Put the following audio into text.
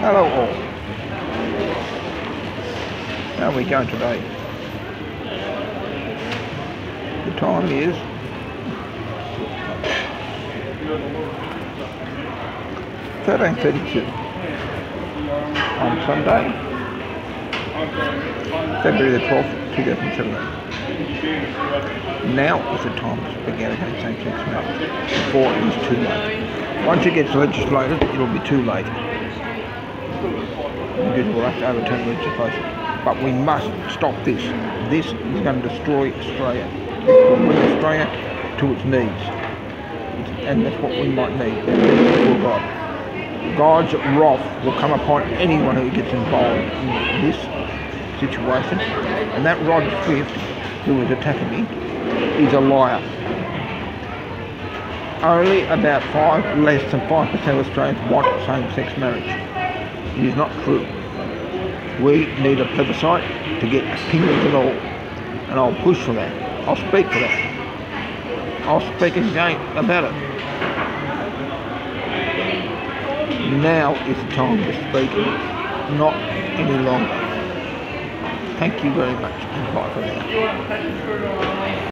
Hello all. How are we going today? The time is thirteen thirty-two on Sunday, February the twelfth, two thousand seventeen. Now is the time to out against same-sex marriage before it is too late. Once it gets legislated, it will be too late. We'll have to overturn legislation. But we must stop this. This is going to destroy Australia. It will bring Australia to its knees. And that's what we might need. Before God. God's wrath will come upon anyone who gets involved in this situation. And that Rod Swift, who is attacking me, is a liar. Only about five, less than five percent of Australians want same-sex marriage. Is not true. We need a plebiscite to get opinions and all, and I'll push for that. I'll speak for that. I'll speak again about it. Now is the time to speak, not any longer. Thank you very much and bye for now.